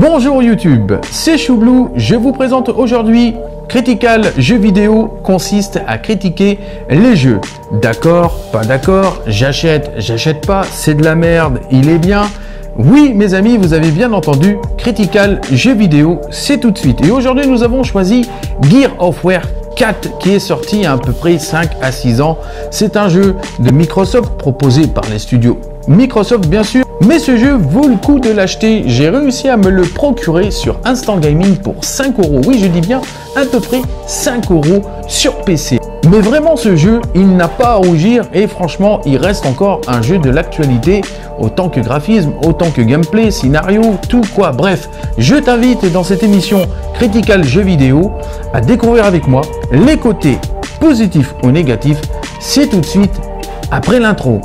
Bonjour YouTube, c'est Choublou, je vous présente aujourd'hui Critical jeu vidéo consiste à critiquer les jeux. D'accord, pas d'accord, j'achète, j'achète pas, c'est de la merde, il est bien. Oui, mes amis, vous avez bien entendu, Critical jeu vidéo, c'est tout de suite. Et aujourd'hui, nous avons choisi Gear of War 4 qui est sorti a à peu près 5 à 6 ans. C'est un jeu de Microsoft proposé par les studios Microsoft bien sûr, mais ce jeu vaut le coup de l'acheter. J'ai réussi à me le procurer sur Instant Gaming pour 5 euros. Oui, je dis bien à peu près 5 euros sur PC. Mais vraiment ce jeu, il n'a pas à rougir et franchement, il reste encore un jeu de l'actualité, autant que graphisme, autant que gameplay, scénario, tout quoi. Bref, je t'invite dans cette émission Critical Jeux vidéo à découvrir avec moi les côtés positifs ou négatifs. C'est tout de suite après l'intro.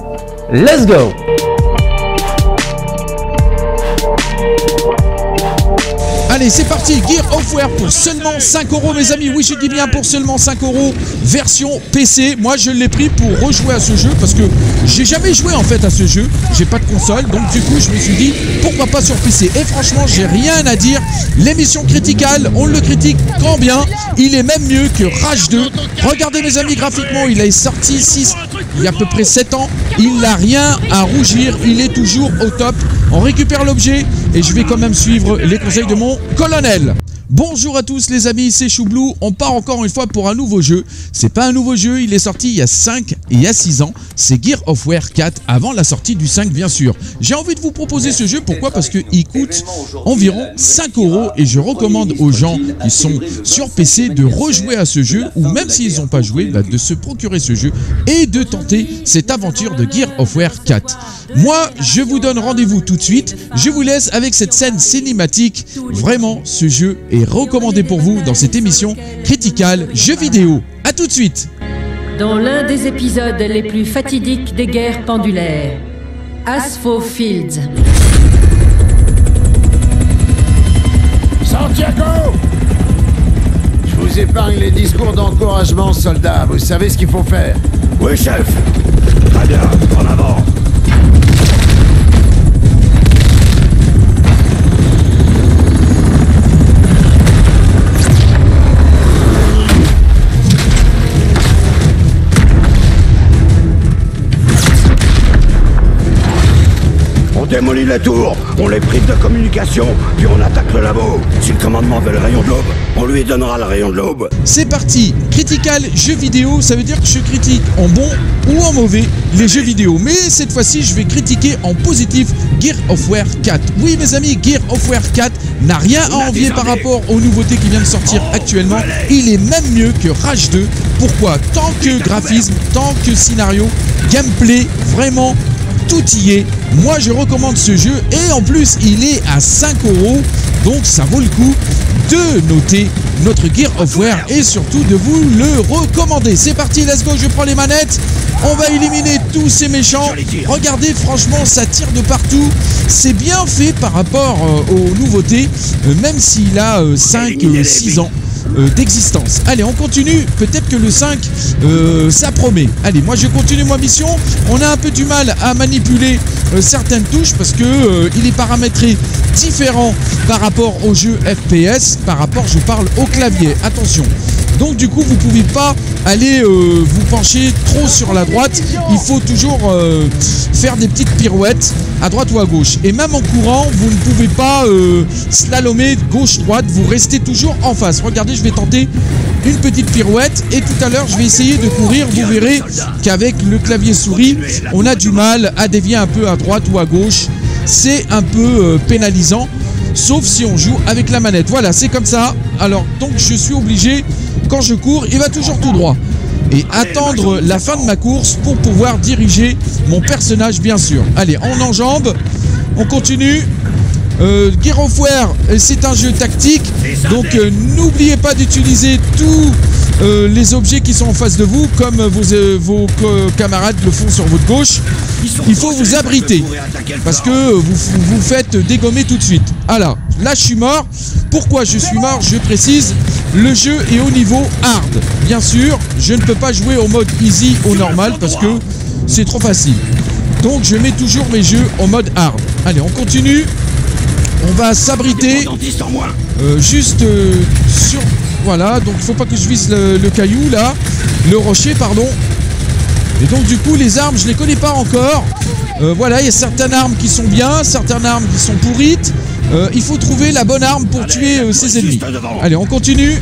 Let's go Allez, c'est parti, Gear of War pour seulement 5 euros, mes amis. Oui, je dis bien pour seulement 5 euros, version PC. Moi, je l'ai pris pour rejouer à ce jeu parce que j'ai jamais joué en fait à ce jeu. J'ai pas de console, donc du coup, je me suis dit pourquoi pas sur PC. Et franchement, j'ai rien à dire. L'émission criticale, on le critique quand bien. Il est même mieux que Rage 2. Regardez, mes amis, graphiquement, il est sorti 6 il y a à peu près 7 ans. Il n'a rien à rougir. Il est toujours au top. On récupère l'objet et je vais quand même suivre les conseils de mon colonel. Bonjour à tous les amis, c'est Choublou. On part encore une fois pour un nouveau jeu. C'est pas un nouveau jeu, il est sorti il y a 5 et il y a 6 ans. C'est Gear of War 4 avant la sortie du 5 bien sûr. J'ai envie de vous proposer ce jeu, pourquoi? Parce qu'il coûte environ 5 euros et je recommande aux gens qui sont sur PC de rejouer à ce jeu ou même s'ils n'ont pas joué, bah, de se procurer ce jeu et de tenter cette aventure de Gear of War 4. Moi, je vous donne rendez-vous tout de suite. Je vous laisse avec cette scène cinématique. Vraiment, ce jeu est recommandé pour vous dans cette émission Critical Jeux vidéo. A tout de suite Dans l'un des épisodes les plus fatidiques des guerres pendulaires, Aspho Fields. Santiago Je vous épargne les discours d'encouragement, soldats. Vous savez ce qu'il faut faire. Oui, chef Très bien, en avant démolit la tour, on les prive de communication, puis on attaque le labo. Si le commandement veut le rayon de l'aube, on lui donnera le rayon de l'aube. C'est parti Critical jeux vidéo, ça veut dire que je critique en bon ou en mauvais les jeux vidéo. Mais cette fois-ci, je vais critiquer en positif Gear of War 4. Oui, mes amis, Gear of War 4 n'a rien à envier par rapport aux nouveautés qui viennent de sortir actuellement. Il est même mieux que Rage 2. Pourquoi? Tant que graphisme, tant que scénario, gameplay, vraiment tout y est. Moi, je recommande ce jeu et en plus, il est à 5 euros. Donc, ça vaut le coup de noter notre Gear of War et surtout de vous le recommander. C'est parti, let's go, je prends les manettes. On va éliminer tous ces méchants. Regardez, franchement, ça tire de partout. C'est bien fait par rapport euh, aux nouveautés, euh, même s'il a 5-6 euh, ans. Euh, d'existence. Allez, on continue. Peut-être que le 5, euh, ça promet. Allez, moi je continue ma mission. On a un peu du mal à manipuler euh, certaines touches parce que il est paramétré différent par rapport au jeu FPS. Par rapport, je parle au clavier. Attention. Donc du coup, vous pouvez pas aller euh, vous pencher trop sur la droite. Il faut toujours euh, faire des petites pirouettes à droite ou à gauche. Et même en courant, vous ne pouvez pas euh, slalomer gauche-droite. Vous restez toujours en face. Regardez, je vais tenter une petite pirouette. Et tout à l'heure, je vais essayer de courir. Vous verrez qu'avec le clavier souris, on a du mal à dévier un peu à droite ou à gauche. C'est un peu pénalisant sauf si on joue avec la manette. Voilà, c'est comme ça. Alors, donc je suis obligé quand je cours, il va toujours tout droit. Et attendre la fin de ma course pour pouvoir diriger mon personnage, bien sûr. Allez, on enjambe, on continue. Euh, Gear of War, c'est un jeu tactique, donc euh, n'oubliez pas d'utiliser tous euh, les objets qui sont en face de vous, comme vos, euh, vos camarades le font sur votre gauche. Il faut vous abriter, parce que vous vous faites dégommer tout de suite. Alors, là je suis mort. Pourquoi je suis mort Je précise, le jeu est au niveau hard. Bien sûr, je ne peux pas jouer au mode easy ou normal parce que c'est trop facile. Donc je mets toujours mes jeux en mode hard. Allez, on continue. on va s'abriter euh, juste euh, sur... Voilà, donc il faut pas que je vise le, le caillou là, le rocher, pardon. Et donc du coup, les armes, je les connais pas encore. Euh, voilà, il y a certaines armes qui sont bien, certaines armes qui sont pourrites. Euh, il faut trouver la bonne arme pour tuer euh, ses ennemis. Allez, on continue.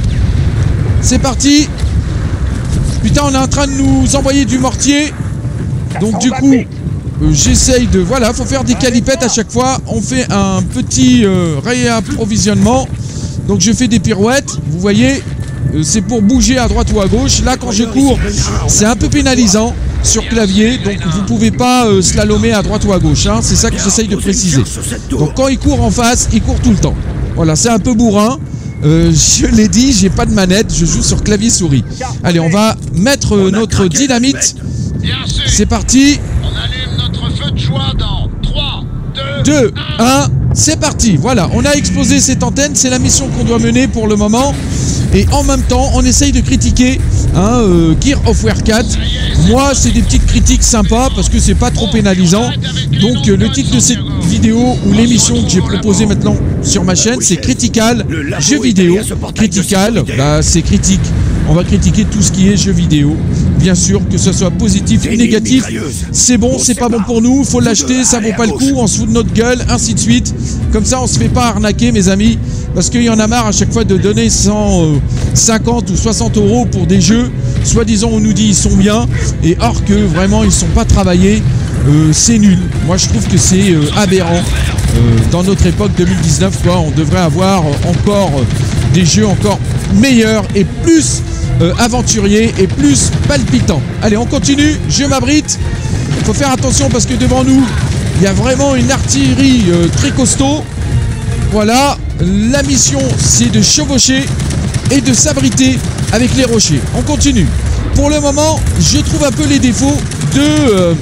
C'est parti. Putain, on est en train de nous envoyer du mortier. Donc du coup, euh, j'essaye de... Voilà, faut faire des calipettes à chaque fois. On fait un petit euh, réapprovisionnement. Donc je fais des pirouettes. Vous voyez, euh, c'est pour bouger à droite ou à gauche. Là, quand je cours, c'est un peu pénalisant sur clavier. Donc vous pouvez pas euh, slalomer à droite ou à gauche. hein. C'est ça que j'essaye de préciser. Donc quand il court en face, il court tout le temps. Voilà, c'est un peu bourrin. Euh, je l'ai dit, j'ai pas de manette, je joue sur clavier souris. Allez, on va mettre euh, notre dynamite. C'est parti. On allume notre feu de joie dans 3, 2, 2, 1, c'est parti. Voilà, on a explosé cette antenne, c'est la mission qu'on doit mener pour le moment. Et en même temps, on essaye de critiquer hein, euh, Gear of War 4. Moi, c'est des petites critiques sympas parce que c'est pas trop pénalisant. Donc, euh, le titre de cette vidéo ou l'émission que j'ai proposée maintenant sur ma chaîne, c'est Critical Jeux vidéo. Critical, bah, c'est critique. On va critiquer tout ce qui est jeux vidéo. Bien sûr, que ce soit positif ou négatif. C'est bon, c'est pas bon pour nous, faut l'acheter, ça vaut pas le coup, on se fout de notre gueule, ainsi de suite. Comme ça, on se fait pas arnaquer, mes amis, parce qu'il y en a marre à chaque fois de donner 150 ou 60 euros pour des jeux. Soi-disant, on nous dit ils sont bien, et or que vraiment ils sont pas travaillés. Euh, c'est nul. Moi, je trouve que c'est euh, aberrant. Euh, dans notre époque 2019, quoi, on devrait avoir encore euh, des jeux encore meilleurs et plus euh, aventuriers et plus palpitants. Allez, on continue. Je m'abrite. Il faut faire attention parce que devant nous, il y a vraiment une artillerie euh, très costaud. Voilà, la mission c'est de chevaucher et de s'abriter avec les rochers. On continue. Pour le moment, je trouve un peu les défauts de euh,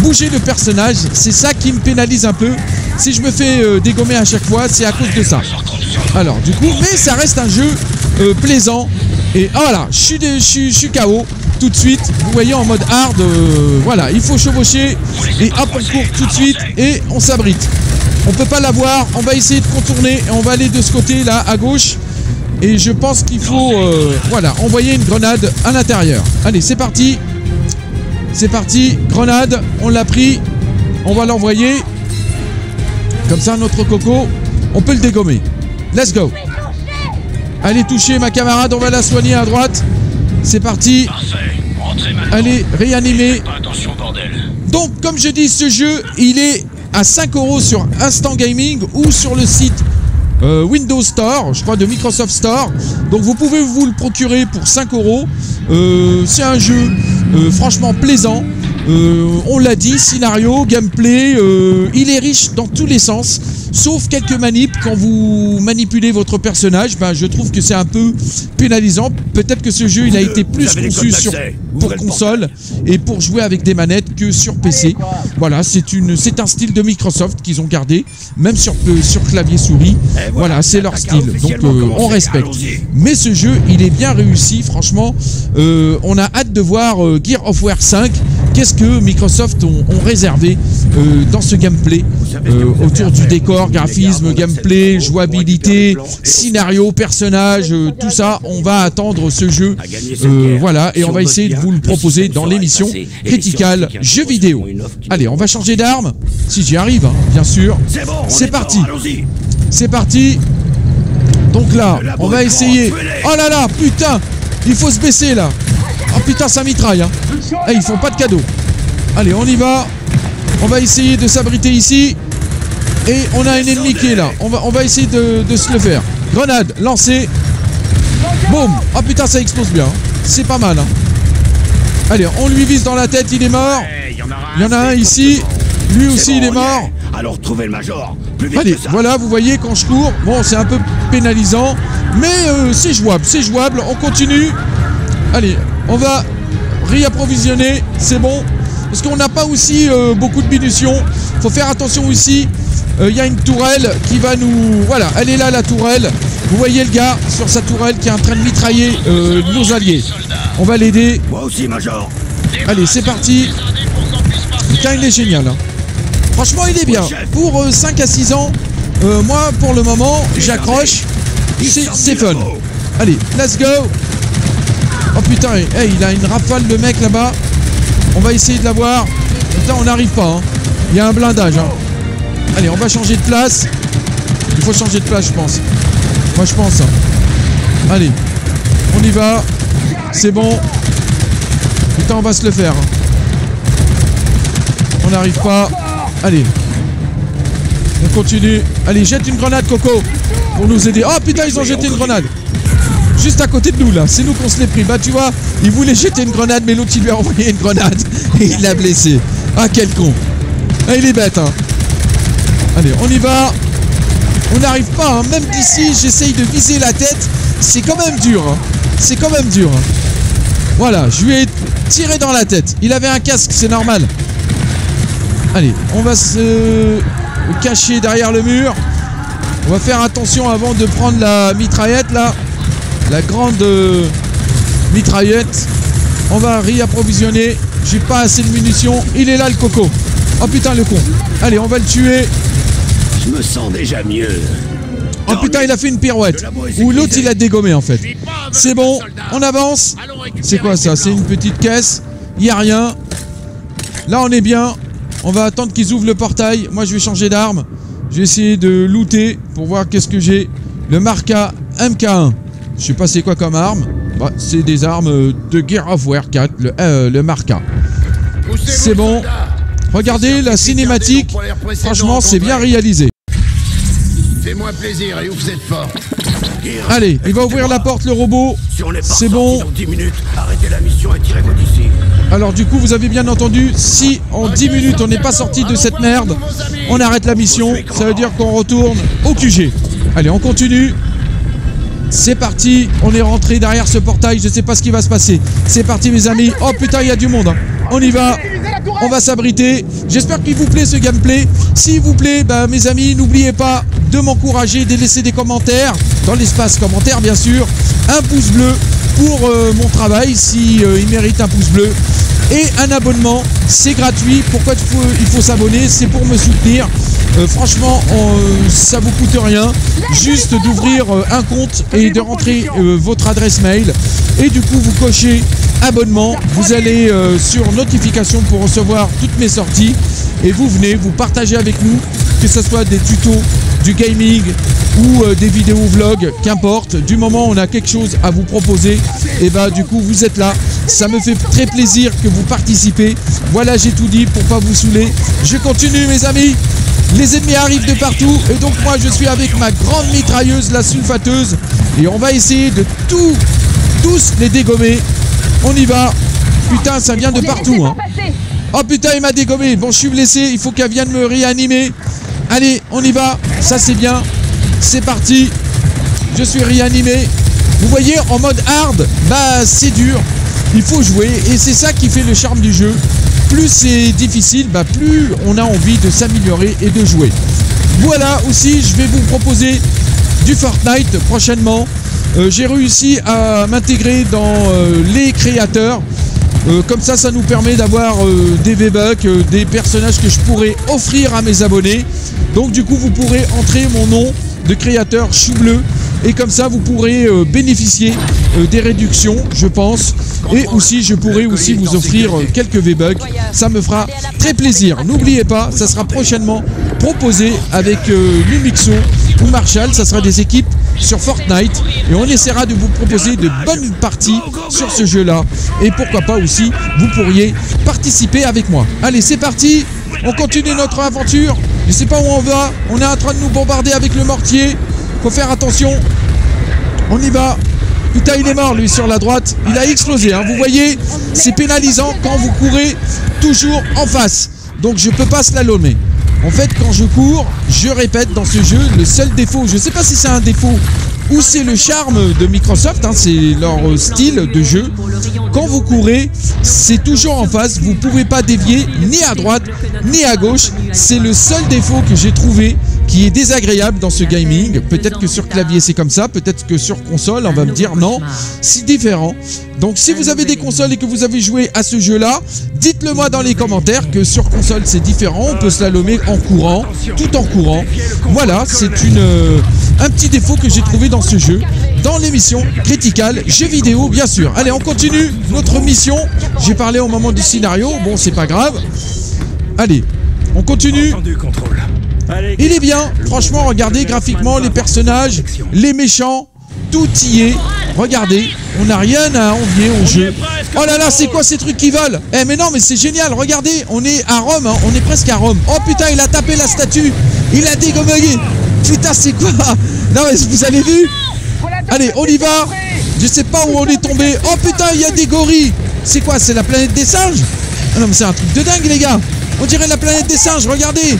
bouger le personnage. C'est ça qui me pénalise un peu. Si je me fais dégommer à chaque fois, c'est à cause de ça. Alors, du coup, mais ça reste un jeu plaisant. Et ah, voilà, suis, je suis KO tout de suite. Vous voyez en mode hard, euh, voilà, il faut chevaucher et hop, on court tout de suite et on s'abrite. On peut pas l'avoir, on va essayer de contourner et on va aller de ce côté là à gauche. Et je pense qu'il faut euh, voilà, envoyer une grenade à l'intérieur. Allez, c'est parti. C'est parti, grenade, on l'a pris. On va l'envoyer. Comme ça, notre coco, on peut le dégommer. Let's go. Allez, toucher ma camarade, on va la soigner à droite. C'est parti. Allez, réanimer. Donc, comme je dis, ce jeu, il est à 5 euros sur Instant Gaming ou sur le site euh, Windows Store, je crois de Microsoft Store. Donc, vous pouvez vous le procurer pour 5 euros. Euh, C'est un jeu euh, franchement plaisant. Euh, on l'a dit, scénario, gameplay, euh, il est riche dans tous les sens. Sauf quelques manips quand vous manipulez votre personnage, ben, je trouve que c'est un peu pénalisant. Peut-être que ce jeu il a été plus conçu sur, pour console et pour jouer avec des manettes que sur PC. Voilà, c'est une, c'est un style de Microsoft qu'ils ont gardé, même sur, euh, sur clavier souris. Voilà, Voilà, c'est leur style. Donc euh, on respecte. Mais ce jeu, il est bien réussi, franchement. Euh, on a hâte de voir euh, Gear of War 5. Qu'est-ce que Microsoft ont, ont réservé euh, dans ce gameplay euh, autour du décor, graphisme, gameplay, jouabilité, scénario, personnage, euh, tout ça. On va attendre ce jeu. Voilà, et on va essayer de vous le proposer dans l'émission Critical Jeux vidéo. Allez, on va changer d'arme, si j'y arrive, hein, bien sûr. C'est parti. C'est parti. Donc là, on va essayer. Oh là là, putain Il faut se baisser là. Oh putain, ça mitraille. Hein. Eh, ils font pas de cadeaux. Allez, on y va. On va essayer de s'abriter ici. Et on a un ennemi qui est là. On va, on va essayer de, de se le faire. Grenade, lancée. Boum Oh putain, ça explose bien. hein. C'est pas mal. hein. Allez, on lui vise dans la tête, il est mort. Il y en a un ici. Lui aussi, il est mort. Alors trouvez le major. Plus vite Allez, que ça. voilà, vous voyez quand je cours, bon, c'est un peu pénalisant, mais euh, c'est jouable, c'est jouable. On continue. Allez, on va réapprovisionner, c'est bon, parce qu'on n'a pas aussi euh, beaucoup de munitions. Faut faire attention. Euh, Il y a une tourelle qui va nous, voilà, elle est là la tourelle. Vous voyez le gars sur sa tourelle qui est en train de mitrailler euh, nos alliés. On va l'aider. Moi aussi, major. Allez, c'est parti. Putain, il est génial. hein. Franchement, il est bien. Pour euh, 5 à 6 ans, Euh, moi, pour le moment, j'accroche. C'est fun. Allez, let's go. Oh putain, hey, il a une rafale de mec là-bas. On va essayer de l'avoir. Putain, on n'arrive pas. hein. Il y a un blindage. hein. Allez, on va changer de place. Il faut changer de place, je pense. Moi, je pense. hein. Allez, on y va. C'est bon. Putain, on va se le faire. On n'arrive pas. Allez. On continue. Allez, jette une grenade, Coco. Pour nous aider. Oh putain, ils ont jeté une grenade. Juste à côté de nous, là. C'est nous qu'on se l'est pris. Bah, tu vois, il voulait jeter une grenade, mais l'autre, il lui a envoyé une grenade. Et il l'a blessé. Ah, quel con. Ah, il est bête, hein. Allez, on y va. On n'arrive pas, hein. même d'ici, j'essaye de viser la tête. C'est quand même dur. hein. C'est quand même dur. hein. Voilà, je lui ai tiré dans la tête. Il avait un casque, c'est normal. Allez, on va se cacher derrière le mur. On va faire attention avant de prendre la mitraillette là. La grande euh, mitraillette. On va réapprovisionner. J'ai pas assez de munitions. Il est là le coco. Oh putain le con. Allez, on va le tuer. Je me sens déjà mieux. Oh putain, il a fait une pirouette. Ou l'autre il a dégommé en fait. C'est bon, on avance. C'est quoi ça? C'est une petite caisse. Il y a rien. Là on est bien. On va attendre qu'ils ouvrent le portail. Moi je vais changer d'arme. Je vais essayer de looter pour voir qu'est-ce que j'ai. Le Marca MK1. Je sais pas c'est quoi comme arme. Bah, c'est des armes euh, de Gear of War 4, le, euh, le Marca. C'est bon. Regardez la cinématique. Franchement, c'est bien réalisé. Fais-moi plaisir et ouvre cette porte. Allez, il va ouvrir la porte, le robot. C'est bon. dans 10 minutes, arrêtez la mission et tirez-vous d'ici. Alors du coup, vous avez bien entendu, si en 10 minutes on n'est pas sorti de cette merde, on arrête la mission. Ça veut dire qu'on retourne au QG. Allez, on continue. C'est parti, on est rentré derrière ce portail, je sais pas ce qui va se passer. C'est parti mes amis. Oh putain, il y a du monde. hein. On y va. On va s'abriter. J'espère qu'il vous plaît ce gameplay. S'il vous plaît, bah, mes amis, n'oubliez pas de m'encourager, de laisser des commentaires, dans l'espace commentaire bien sûr. Un pouce bleu pour euh, mon travail, si euh, il mérite un pouce bleu. Et un abonnement, c'est gratuit. Pourquoi il faut s'abonner? C'est pour me soutenir. Euh, franchement, euh, ça vous coûte rien. Juste d'ouvrir euh, un compte et de rentrer votre adresse mail. Et du coup, vous cochez abonnement. Vous allez sur notification pour recevoir toutes mes sorties. Et vous venez, vous partagez avec nous, que ce soit des tutos, du gaming ou des vidéos vlogs, qu'importe. Du moment où on a quelque chose à vous proposer, et bah du coup vous êtes là. Ça me fait très plaisir que vous participez. Voilà, j'ai tout dit pour pas vous saouler. Je continue mes amis. Les ennemis arrivent de partout et donc moi je suis avec ma grande mitrailleuse, la sulfateuse, et on va essayer de tout, tous les dégommer. On y va. Putain, ça vient de partout. Hein. Oh putain, il m'a dégommé. Bon, je suis blessé. Il faut qu'elle vienne me réanimer. Allez, on y va. Ça, c'est bien. C'est parti. Je suis réanimé. Vous voyez, en mode hard, bah, c'est dur. Il faut jouer. Et c'est ça qui fait le charme du jeu. Plus c'est difficile, bah, plus on a envie de s'améliorer et de jouer. Voilà aussi, je vais vous proposer du Fortnite prochainement. Euh, J'ai réussi à m'intégrer dans euh, les créateurs. Euh, comme ça, ça nous permet d'avoir des V-Bucks, des personnages que je pourrais offrir à mes abonnés. Donc du coup, vous pourrez entrer mon nom de créateur chou bleu. Et comme ça, vous pourrez euh, bénéficier euh, des réductions, je pense. Et aussi, je pourrai aussi vous offrir euh, quelques V-Bucks. Ça me fera très plaisir. N'oubliez pas, ça sera prochainement proposé avec euh, Lumixo ou Marshall. Ça sera des équipes sur Fortnite. Et on essaiera de vous proposer de bonnes parties sur ce jeu-là. Et pourquoi pas aussi, vous pourriez participer avec moi. Allez, c'est parti. On continue notre aventure. Je sais pas où on va. On est en train de nous bombarder avec le mortier. Faut faire attention. On y va. Putain, il est mort, lui, sur la droite. Il a explosé, hein. Vous voyez, c'est pénalisant quand vous courez toujours en face. Donc, je peux pas slalomer. En fait, quand je cours, je répète, dans ce jeu, le seul défaut, je sais pas si c'est un défaut ou c'est le charme de Microsoft, hein, c'est leur euh, style de jeu. Quand vous courez, c'est toujours en face. Vous pouvez pas dévier ni à droite ni à gauche. C'est le seul défaut que j'ai trouvé qui est désagréable dans ce gaming. Peut-être que sur clavier c'est comme ça, peut-être que sur console on va me dire non, c'est différent. Donc si vous avez des consoles et que vous avez joué à ce jeu-là, dites-le moi dans les commentaires que sur console c'est différent, on peut slalomer en courant, tout en courant. Voilà, c'est une euh, un petit défaut que j'ai trouvé dans ce jeu, dans l'émission Critical, jeux vidéo bien sûr. Allez, on continue notre mission. J'ai parlé au moment du scénario, bon c'est pas grave. Allez, on continue. Il est bien, franchement, regardez graphiquement les personnages, les méchants, tout y est. Regardez, on n'a rien à envier au jeu. Oh là là, c'est quoi ces trucs qui volent Eh mais non, mais c'est génial, regardez, on est à Rome, hein, on est presque à Rome. Oh putain, il a tapé la statue, il a dégommé. Putain, c'est quoi Non mais vous avez vu Allez, on y va Je sais pas où on est tombé. Oh putain, il y a des gorilles C'est quoi, c'est la planète des singes Ah non mais c'est un truc de dingue les gars On dirait la planète des singes, regardez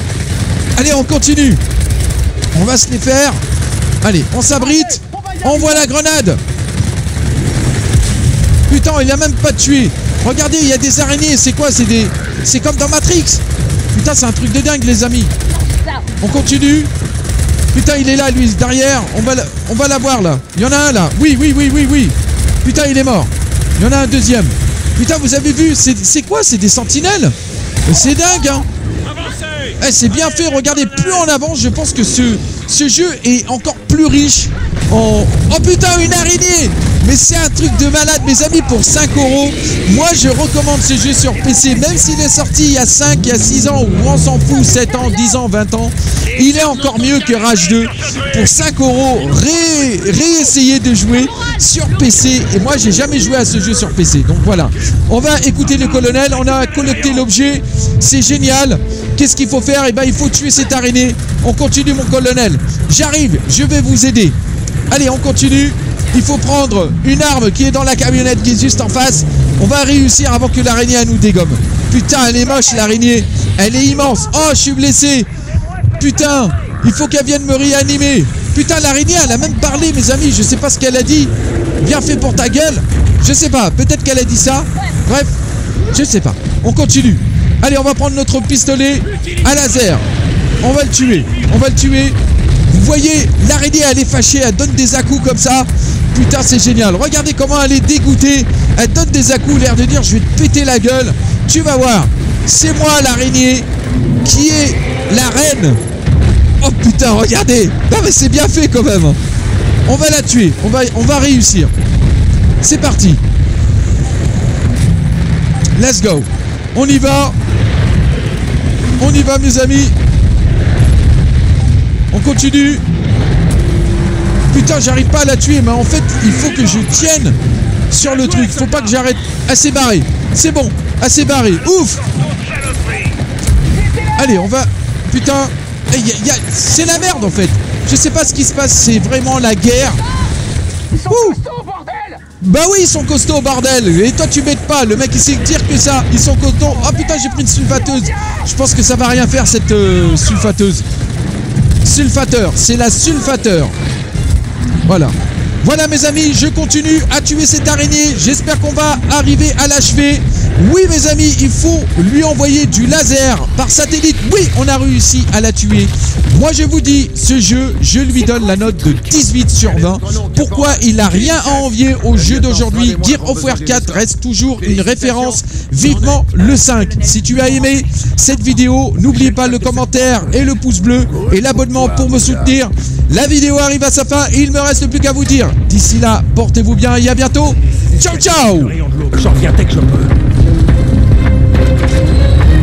Allez, on continue On va se les faire. Allez, on s'abrite. On voit la grenade Putain, il a même pas tué. Regardez, il y a des araignées. C'est quoi? C'est des. C'est comme dans Matrix. Putain, c'est un truc de dingue, les amis. On continue. Putain, il est là, lui, derrière. On va, la... on va l'avoir là. Il y en a un là. Oui, oui, oui, oui, oui. Putain, il est mort. Il y en a un deuxième. Putain, vous avez vu C'est quoi? C'est des sentinelles C'est dingue, hein eh, c'est bien fait, regardez, plus on avance, je pense que ce, ce jeu est encore plus riche. Oh putain, une araignée Mais c'est un truc de malade, mes amis, pour 5 euros. Moi, je recommande ce jeu sur PC, même s'il est sorti il y a 5, il y a 6 ans, ou on s'en fout, 7 ans, 10 ans, 20 ans. Il est encore mieux que Rage 2. Pour 5 euros, réessayer de jouer sur PC. Et moi, j'ai jamais joué à ce jeu sur PC. Donc voilà. On va écouter le colonel. On a collecté l'objet. C'est génial. Qu'est-ce qu'il faut faire? Eh ben, il faut tuer cette araignée. On continue, mon colonel. J'arrive. Je vais vous aider. Allez, on continue. Il faut prendre une arme qui est dans la camionnette qui est juste en face. On va réussir avant que l'araignée nous dégomme. Putain, elle est moche l'araignée. Elle est immense. Oh, je suis blessé. Putain, il faut qu'elle vienne me réanimer. Putain, l'araignée, elle a même parlé, mes amis. Je sais pas ce qu'elle a dit. Bien fait pour ta gueule. Je sais pas. Peut-être qu'elle a dit ça. Bref, je sais pas. On continue. Allez, on va prendre notre pistolet à laser. On va le tuer. On va le tuer. Vous voyez, l'araignée, elle est fâchée, elle donne des à comme ça. Putain, c'est génial. Regardez comment elle est dégoûtée. Elle donne des à l'air de dire je vais te péter la gueule. Tu vas voir. C'est moi l'araignée qui est la reine. Oh putain, regardez. Non mais c'est bien fait quand même. On va la tuer. On va, on va réussir. C'est parti. Let's go. On y va. On y va mes amis. On continue. Putain, j'arrive pas à la tuer, mais en fait, il faut que je tienne sur le truc. Faut pas que j'arrête. Assez barré. C'est bon. Assez barré. Ouf. Allez, on va. Putain. C'est la merde en fait. Je sais pas ce qui se passe. C'est vraiment la guerre. Ouh. Bah oui, ils sont costauds, bordel Et toi, tu m'aides pas, le mec, il sait dire que ça. Ils sont costauds. Oh putain, j'ai pris une sulfateuse. Je pense que ça va rien faire, cette euh, sulfateuse sulfateur. C'est la sulfateur. Voilà. Voilà mes amis, je continue à tuer cette araignée. J'espère qu'on va arriver à l'achever. Oui mes amis, il faut lui envoyer du laser par satellite. Oui, on a réussi à la tuer. Moi je vous dis, ce jeu, je lui donne la note de 18 sur 20. Pourquoi il n'a rien à envier au jeu d'aujourd'hui? Gear of War 4 reste toujours une référence. Vivement le 5. Si tu as aimé cette vidéo, n'oubliez pas le commentaire et le pouce bleu et l'abonnement pour me soutenir. La vidéo arrive à sa fin et il me reste plus qu'à vous dire. D'ici là, portez-vous bien et à bientôt. Ciao ciao Thank you.